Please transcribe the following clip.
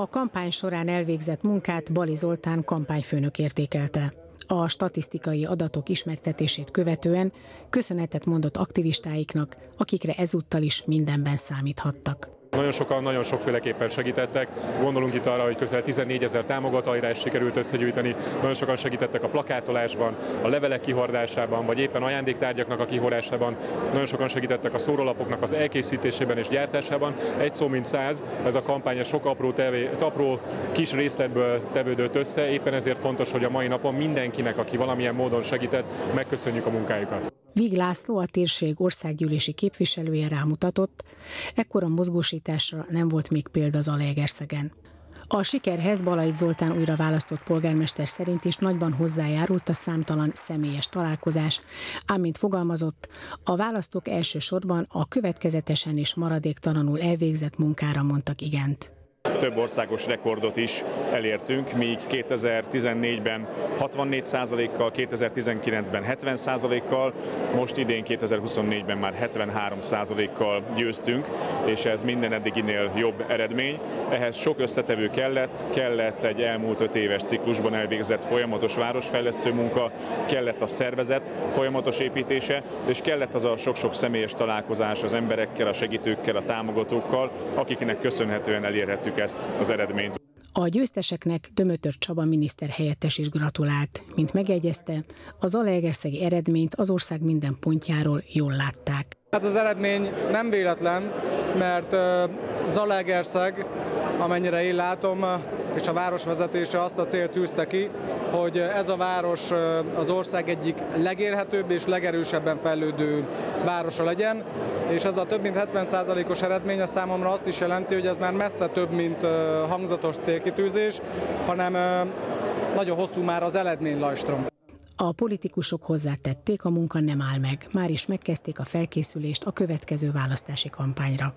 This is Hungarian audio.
A kampány során elvégzett munkát Bali Zoltán kampányfőnök értékelte. A statisztikai adatok ismertetését követően köszönetet mondott aktivistáiknak, akikre ezúttal is mindenben számíthattak. Nagyon sokan nagyon sokféleképpen segítettek. Gondolunk itt arra, hogy közel 14 ezer támogatóira is sikerült összegyűjteni. Nagyon sokan segítettek a plakátolásban, a levelek kihordásában, vagy éppen ajándéktárgyaknak a kihordásában. Nagyon sokan segítettek a szórólapoknak az elkészítésében és gyártásában. Egy szó mint száz, ez a kampány sok apró, tevé, apró kis részletből tevődött össze. Éppen ezért fontos, hogy a mai napon mindenkinek, aki valamilyen módon segített, megköszönjük a munkájukat. Víg László, a térség országgyűlési képviselője rámutatott, ekkora mozgósításra nem volt még példa az Alegerszegen. A sikerhez Balai Zoltán újra választott polgármester szerint is nagyban hozzájárult a számtalan személyes találkozás, ám mint fogalmazott, a választók elsősorban a következetesen és maradéktalanul elvégzett munkára mondtak igent több országos rekordot is elértünk, míg 2014-ben 64%-kal, 2019-ben 70%-kal, most idén 2024-ben már 73%-kal győztünk, és ez minden eddiginél jobb eredmény. Ehhez sok összetevő kellett, kellett egy elmúlt öt éves ciklusban elvégzett folyamatos városfejlesztő munka, kellett a szervezet folyamatos építése, és kellett az a sok-sok személyes találkozás az emberekkel, a segítőkkel, a támogatókkal, akiknek köszönhetően elérhettük ezt az eredményt. A győzteseknek Dömötör Csaba miniszter helyettes is gratulált. Mint megjegyezte, az Alegerszegi eredményt az ország minden pontjáról jól látták. Hát az eredmény nem véletlen, mert Zalaegerszeg, amennyire én látom, és a város vezetése azt a célt tűzte ki, hogy ez a város az ország egyik legélhetőbb és legerősebben fejlődő városa legyen, és ez a több mint 70%-os eredmény számomra azt is jelenti, hogy ez már messze több, mint hangzatos célkitűzés, hanem nagyon hosszú már az eredmény. A politikusok hozzátették, a munka nem áll meg, már is megkezdték a felkészülést a következő választási kampányra.